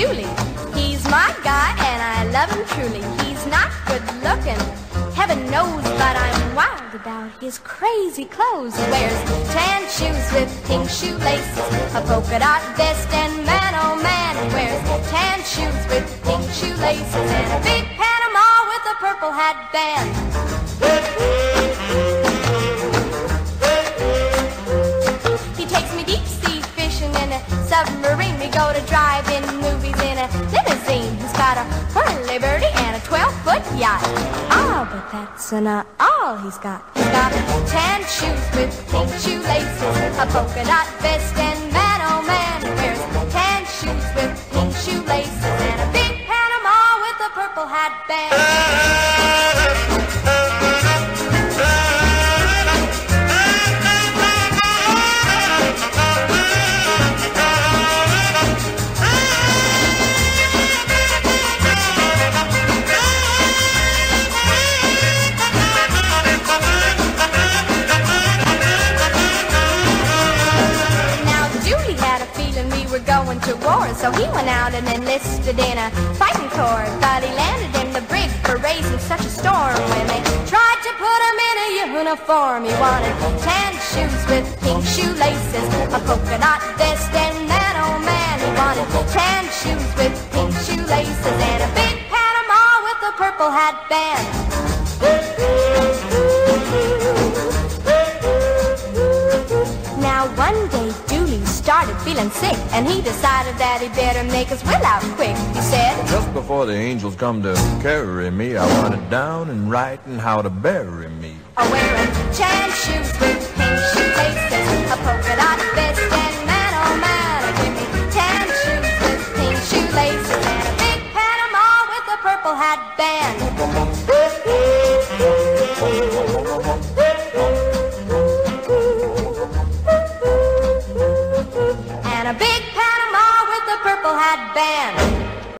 Dooley. He's my guy and I love him truly. He's not good looking, heaven knows, but I'm wild about his crazy clothes. He wears tan shoes with pink shoelaces, a polka dot vest, and man oh man, he wears tan shoes with pink shoelaces and a big Panama with a purple hat band. In a submarine. We go to drive-in movies in a limousine. He's got a whirly birdie and a 12-foot yacht. Ah, but that's not all he's got. He's got tan shoes with pink shoelaces, a polka dot vest, and man, oh man, he wears tan shoes with pink shoelaces, and a big Panama with a purple hat band. Were going to war, so he went out and enlisted in a fighting corps. But he landed in the brig for raising such a storm. When they tried to put him in a uniform, he wanted tan shoes with pink shoelaces, a dot vest, and man, oh man, he wanted tan shoes with pink shoelaces and a big Panama with a purple hat band. Now one day started feeling sick And he decided that he better make his will out quick He said, Just before the angels come to carry me, I want it down and writing how to bury me. I'm wearing tan shoes with pink shoelaces A polka dot vest and man oh man Give me tan shoes with pink shoelaces And a big Panama with a purple hat band and a big Panama with a purple hat band.